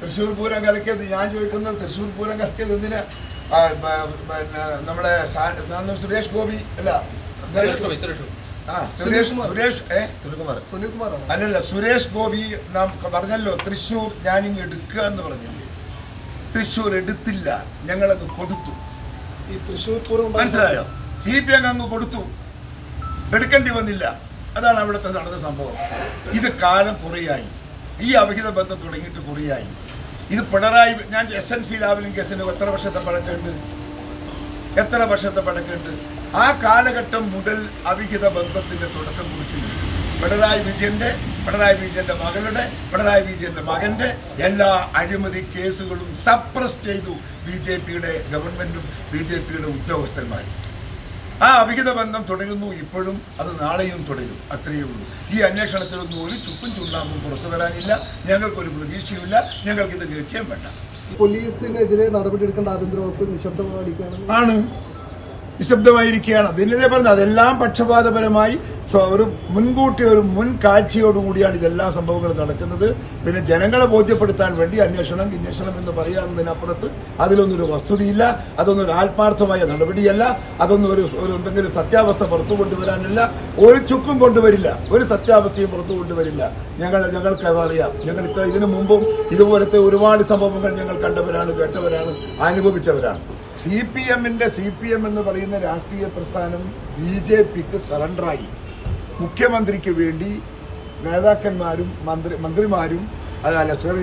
തൃശ്ശൂർ പൂരം കലക്കിയത് ഞാൻ ചോദിക്കുന്നത് തൃശ്ശൂർ പൂരം കലക്കിയത് എന്തിനാ? പിന്നെ നമ്മുടെ സുരേഷ് ഗോപി അല്ല സുരേഷ് ഗോപി സുരേഷ് ഗോപി. ആ സുരേഷ് സുനിൽകുമാർ. സുരേഷ് ഏ? സുനിൽകുമാർ. സുനിൽകുമാറാണ് അല്ലല്ല സുരേഷ് ഗോപി നാം പറഞ്ഞല്ലോ തൃശ്ശൂർ ഞാനിങ്ങ് എടുക്കുക എന്ന് പറഞ്ഞില്ലേ? തൃശ്ശൂർ എടുത്തില്ല ഞങ്ങളങ്ങ് കൊടുത്തു. ഈ തൃശ്ശൂർ പൂരം മനസ്സിലായോ? സി പി എം അങ്ങ് കൊടുത്തു. എടുക്കേണ്ടി വന്നില്ല. അതാണ് അവിടുത്തെ നടന്ന സംഭവം. ഇത് കാലം കുറയായി. ഈ അവിഹിത ബന്ധം തുടങ്ങിയിട്ട് കുറയായി. ഇത് പിണറായി ഞാൻ എസ് എൻ സി ലാവലിംഗ് കേസിന് എത്ര വർഷത്തെ പഴക്കമുണ്ട്? എത്ര വർഷത്തെ പഴക്കമുണ്ട്? ആ കാലഘട്ടം മുതൽ അവിഹിത ബന്ധത്തിന്റെ തുടക്കം കുറിച്ചിട്ടുണ്ട് പിണറായി വിജയന്റെ പിണറായി വിജയന്റെ മകളുടെ പിണറായി വിജയന്റെ മകന്റെ എല്ലാ അഴിമതി കേസുകളും സപ്രസ് ചെയ്തു ബി ജെ പിയുടെ ഗവൺമെന്റും ബി ജെ പിയുടെ ഉദ്യോഗസ്ഥന്മാരും. ആ അവിഹിത ബന്ധം തുടരുന്നു. ഇപ്പോഴും അത് നാളെയും തുടരും. അത്രയേ ഉള്ളൂ. ഈ അന്വേഷണത്തിലൊന്നും ഒരു ചുപ്പും ചുണ്ണാമ്പും പുറത്തു വരാനില്ല. ഞങ്ങൾക്കൊരു പ്രതീക്ഷയുമില്ല. ഞങ്ങൾക്കിത് കേൾക്കുകയും വേണ്ട. പോലീസിനെതിരെ നടപടിയെടുക്കേണ്ട ആഭ്യന്തര വകുപ്പ് നിശബ്ദമായിരിക്കുകയാണ് ആണ്. നിശബ്ദമായിരിക്കുകയാണ്. അതിനെ പറഞ്ഞു അതെല്ലാം പക്ഷപാതപരമായി ഒരു മുൻകൂട്ടി ഒരു മുൻ കാഴ്ചയോടുകൂടിയാണ് ഇതെല്ലാം സംഭവങ്ങളും നടക്കുന്നത്. പിന്നെ ജനങ്ങളെ ബോധ്യപ്പെടുത്താൻ വേണ്ടി അന്വേഷണം അന്വേഷണം എന്ന് പറയാവുന്നതിനപ്പുറത്ത് അതിലൊന്നും ഒരു വസ്തുതയില്ല അതൊന്നും ഒരു ആത്മാർത്ഥമായ നടപടിയല്ല അതൊന്നും ഒരു ഒരു എന്തെങ്കിലും സത്യാവസ്ഥ പുറത്തു കൊണ്ടുവരാനല്ല ഒരു ചുക്കും കൊണ്ടുവരില്ല ഒരു സത്യാവസ്ഥയും പുറത്തു കൊണ്ടുവരില്ല. ഞങ്ങൾ ഞങ്ങൾക്ക് അതറിയാം ഞങ്ങൾ ഇത്ര ഇതിനു മുമ്പും ഇതുപോലത്തെ ഒരുപാട് സംഭവങ്ങൾ ഞങ്ങൾ കണ്ടവരാണ് കേട്ടവരാണ് അനുഭവിച്ചവരാണ്. സി പി എമ്മിന്റെ സി പി എം എന്ന് പറയുന്ന രാഷ്ട്രീയ പ്രസ്ഥാനം ബി ജെ പിക്ക് സറണ്ടറായി. മുഖ്യമന്ത്രിക്ക് വേണ്ടി നേതാക്കന്മാരും മന്ത്രി മന്ത്രിമാരും അതല്ല സോറി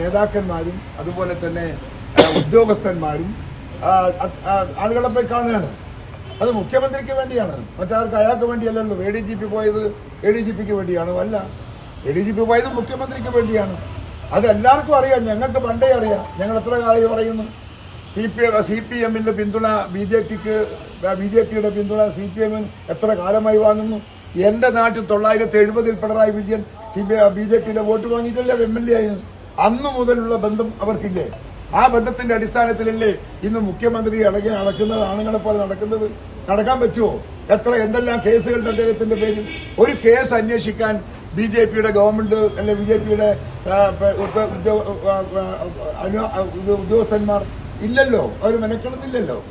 നേതാക്കന്മാരും അതുപോലെ തന്നെ ഉദ്യോഗസ്ഥന്മാരും ആളുകളെ പോയി കാണുകയാണ്. അത് മുഖ്യമന്ത്രിക്ക് വേണ്ടിയാണ്. മറ്റാർക്ക് അയാൾക്ക് വേണ്ടിയല്ലല്ലോ. എ ഡി ജി പി പോയത് എ ഡി ജി പിക്ക് വേണ്ടിയാണോ. അല്ല എ ഡി ജി പി പോയത് മുഖ്യമന്ത്രിക്ക് വേണ്ടിയാണ്. അത് എല്ലാവർക്കും അറിയാം. ഞങ്ങൾക്ക് പണ്ടേ അറിയാം. ഞങ്ങൾ എത്ര കാര്യം പറയുന്നു? സി പി സി പി എമ്മിന്റെ പിന്തുണ ബി ജെ പിക്ക് ബി ജെ പിയുടെ പിന്തുണ സി പി എമ്മിന് എത്ര കാലമായി വാങ്ങുന്നു? എന്റെ നാട്ടിൽ തൊള്ളായിരത്തി എഴുപതിൽ Pinarayi Vijayan C P B J പിയിലെ വോട്ട് വാങ്ങിയിട്ടല്ലേ എം എൽ എ ആയിരുന്നു. അന്നു മുതലുള്ള ബന്ധം അവർക്കില്ലേ? ആ ബന്ധത്തിന്റെ അടിസ്ഥാനത്തിലല്ലേ ഇന്ന് മുഖ്യമന്ത്രി അടങ്ങി നടക്കുന്നത് ആണുങ്ങളെ പോലെ നടക്കുന്നത്? നടക്കാൻ പറ്റുമോ എത്ര എന്തെല്ലാം കേസുകളുടെ അദ്ദേഹത്തിന്റെ പേരിൽ? ഒരു കേസ് അന്വേഷിക്കാൻ ബി ജെ പിയുടെ ഗവൺമെന്റ് അല്ലെ ബി ജെ പിയുടെ ഉദ്യോഗസ്ഥന്മാർ ഇല്ലല്ലോ. അവർ മെനക്കെടുന്നില്ലല്ലോ.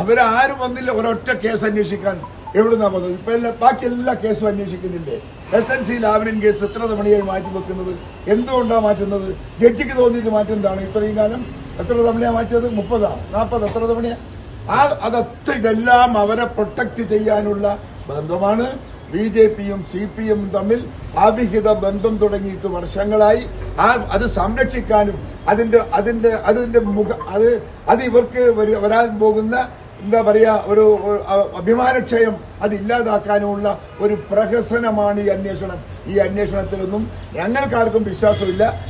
അവരാരും വന്നില്ല ഒരൊറ്റ കേസ് അന്വേഷിക്കാൻ. എവിടുന്നാ വന്നത്? ഇപ്പൊ എല്ലാ ബാക്കി എല്ലാ കേസും അന്വേഷിക്കുന്നില്ലേ? S N C Lavalin case എത്ര തവണയായി മാറ്റി വെക്കുന്നത്? എന്തുകൊണ്ടാണ് മാറ്റുന്നത്? ജഡ്ജിക്ക് തോന്നിയിട്ട് മാറ്റുന്നതാണ് ഇത്രയും കാലം എത്ര തവണയാ മാറ്റിയത്? മുപ്പതാ. നാൽപ്പത് എത്ര തവണയാ? ആ അതത്ര ഇതെല്ലാം അവരെ പ്രൊട്ടക്ട് ചെയ്യാനുള്ള ബന്ധമാണ് ബി ജെ പിയും സി പി എമ്മും തമ്മിൽ അവിഹിത ബന്ധം തുടങ്ങിയിട്ട് വർഷങ്ങളായി. ആ അത് സംരക്ഷിക്കാനും അതിന്റെ അതിന്റെ അതിന്റെ മുഖ അത് അത് ഇവർക്ക് വരാൻ പോകുന്ന എന്താ പറയാ ഒരു ഒരു അഭിമാനക്ഷയം അത് ഇല്ലാതാക്കാനുമുള്ള ഒരു പ്രഹസനമാണ് ഈ അന്വേഷണം. ഈ അന്വേഷണത്തിലൊന്നും ഞങ്ങൾക്കാർക്കും വിശ്വാസമില്ല.